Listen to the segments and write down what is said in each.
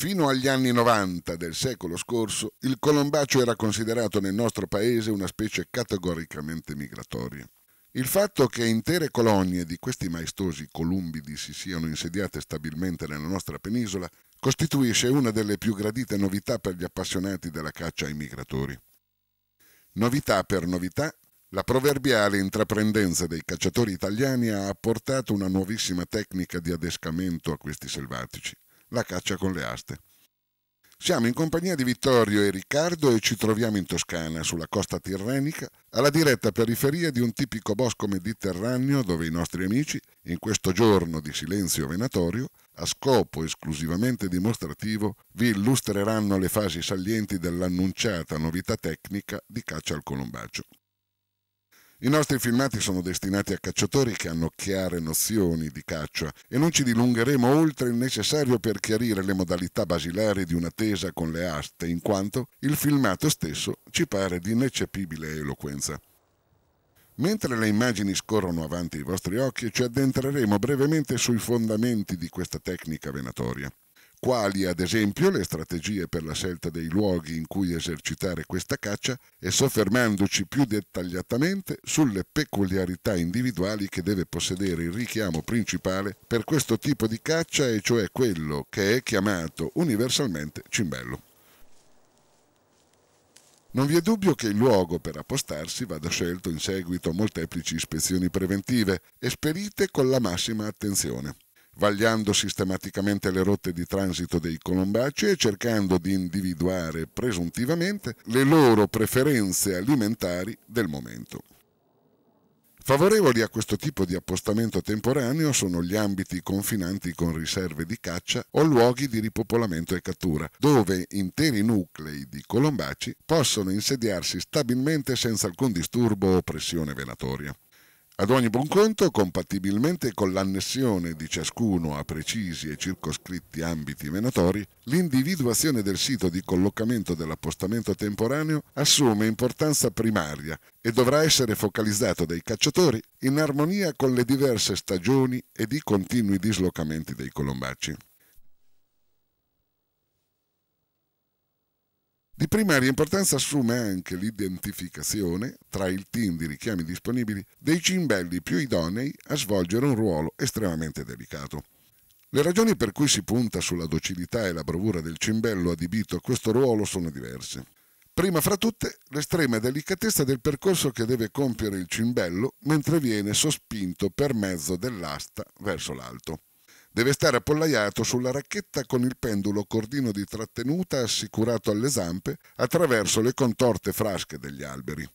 Fino agli anni 90 del secolo scorso, il colombacio era considerato nel nostro paese una specie categoricamente migratoria. Il fatto che intere colonie di questi maestosi columbidi si siano insediate stabilmente nella nostra penisola costituisce una delle più gradite novità per gli appassionati della caccia ai migratori. Novità per novità, la proverbiale intraprendenza dei cacciatori italiani ha apportato una nuovissima tecnica di adescamento a questi selvatici, la caccia con le aste. Siamo in compagnia di Vittorio e Riccardo e ci troviamo in Toscana, sulla costa tirrenica, alla diretta periferia di un tipico bosco mediterraneo dove i nostri amici, in questo giorno di silenzio venatorio, a scopo esclusivamente dimostrativo, vi illustreranno le fasi salienti dell'annunciata novità tecnica di caccia al colombacio. I nostri filmati sono destinati a cacciatori che hanno chiare nozioni di caccia e non ci dilungheremo oltre il necessario per chiarire le modalità basilari di una tesa con le aste, in quanto il filmato stesso ci pare di ineccepibile eloquenza. Mentre le immagini scorrono avanti ai vostri occhi, ci addentreremo brevemente sui fondamenti di questa tecnica venatoria quali ad esempio le strategie per la scelta dei luoghi in cui esercitare questa caccia e soffermandoci più dettagliatamente sulle peculiarità individuali che deve possedere il richiamo principale per questo tipo di caccia e cioè quello che è chiamato universalmente cimbello. Non vi è dubbio che il luogo per appostarsi vada scelto in seguito a molteplici ispezioni preventive, esperite con la massima attenzione vagliando sistematicamente le rotte di transito dei colombaci e cercando di individuare presuntivamente le loro preferenze alimentari del momento. Favorevoli a questo tipo di appostamento temporaneo sono gli ambiti confinanti con riserve di caccia o luoghi di ripopolamento e cattura, dove interi nuclei di colombaci possono insediarsi stabilmente senza alcun disturbo o pressione venatoria. Ad ogni buon conto, compatibilmente con l'annessione di ciascuno a precisi e circoscritti ambiti venatori, l'individuazione del sito di collocamento dell'appostamento temporaneo assume importanza primaria e dovrà essere focalizzato dai cacciatori in armonia con le diverse stagioni ed i continui dislocamenti dei colombacci. Di primaria importanza assume anche l'identificazione, tra il team di richiami disponibili, dei cimbelli più idonei a svolgere un ruolo estremamente delicato. Le ragioni per cui si punta sulla docilità e la bravura del cimbello adibito a questo ruolo sono diverse. Prima fra tutte, l'estrema delicatezza del percorso che deve compiere il cimbello mentre viene sospinto per mezzo dell'asta verso l'alto. Deve stare appollaiato sulla racchetta con il pendulo cordino di trattenuta assicurato alle zampe attraverso le contorte frasche degli alberi.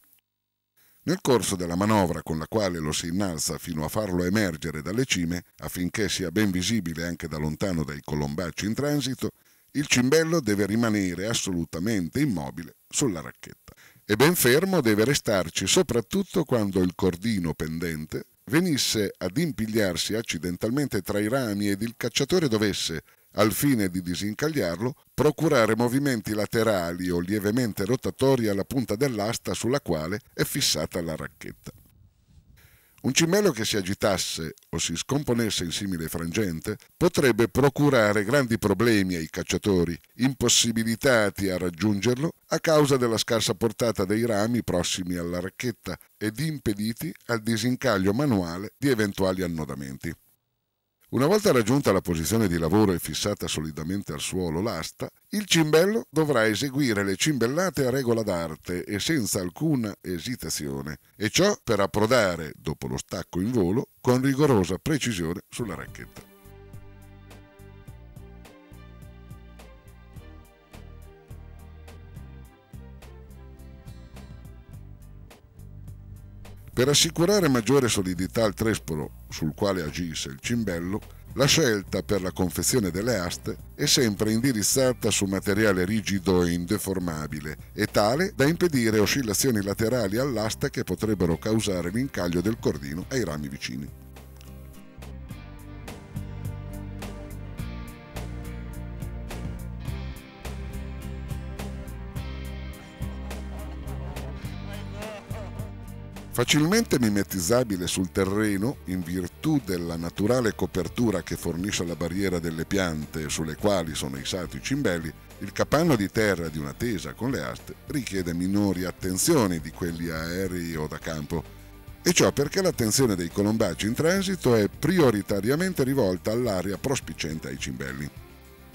Nel corso della manovra con la quale lo si innalza fino a farlo emergere dalle cime, affinché sia ben visibile anche da lontano dai colombacci in transito, il cimbello deve rimanere assolutamente immobile sulla racchetta. E ben fermo deve restarci soprattutto quando il cordino pendente venisse ad impigliarsi accidentalmente tra i rami ed il cacciatore dovesse, al fine di disincagliarlo, procurare movimenti laterali o lievemente rotatori alla punta dell'asta sulla quale è fissata la racchetta. Un cimello che si agitasse o si scomponesse in simile frangente potrebbe procurare grandi problemi ai cacciatori, impossibilitati a raggiungerlo a causa della scarsa portata dei rami prossimi alla racchetta ed impediti al disincaglio manuale di eventuali annodamenti. Una volta raggiunta la posizione di lavoro e fissata solidamente al suolo l'asta, il cimbello dovrà eseguire le cimbellate a regola d'arte e senza alcuna esitazione, e ciò per approdare, dopo lo stacco in volo, con rigorosa precisione sulla racchetta. Per assicurare maggiore solidità al trespolo sul quale agisse il cimbello, la scelta per la confezione delle aste è sempre indirizzata su materiale rigido e indeformabile e tale da impedire oscillazioni laterali all'asta che potrebbero causare l'incaglio del cordino ai rami vicini. Facilmente mimetizzabile sul terreno in virtù della naturale copertura che fornisce la barriera delle piante sulle quali sono isati i cimbelli, il capanno di terra di una tesa con le aste richiede minori attenzioni di quelli aerei o da campo. E ciò perché l'attenzione dei colombaci in transito è prioritariamente rivolta all'area prospicente ai cimbelli.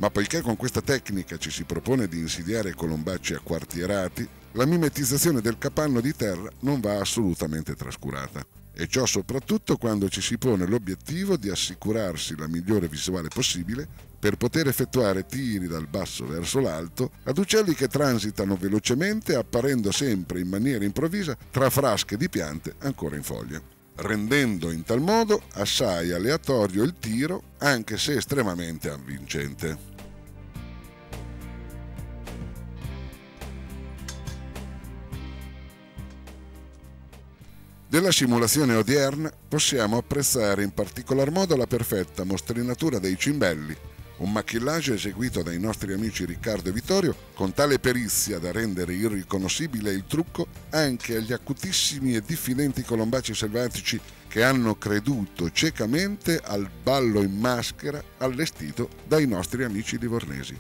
Ma poiché con questa tecnica ci si propone di insidiare colombacci acquartierati, la mimetizzazione del capanno di terra non va assolutamente trascurata. E ciò soprattutto quando ci si pone l'obiettivo di assicurarsi la migliore visuale possibile per poter effettuare tiri dal basso verso l'alto ad uccelli che transitano velocemente apparendo sempre in maniera improvvisa tra frasche di piante ancora in foglia rendendo in tal modo assai aleatorio il tiro anche se estremamente avvincente. Della simulazione odierna possiamo apprezzare in particolar modo la perfetta mostrinatura dei cimbelli, un machillaggio eseguito dai nostri amici Riccardo e Vittorio con tale perizia da rendere irriconoscibile il trucco anche agli acutissimi e diffidenti colombaci selvatici che hanno creduto ciecamente al ballo in maschera allestito dai nostri amici livornesi.